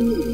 Ooh.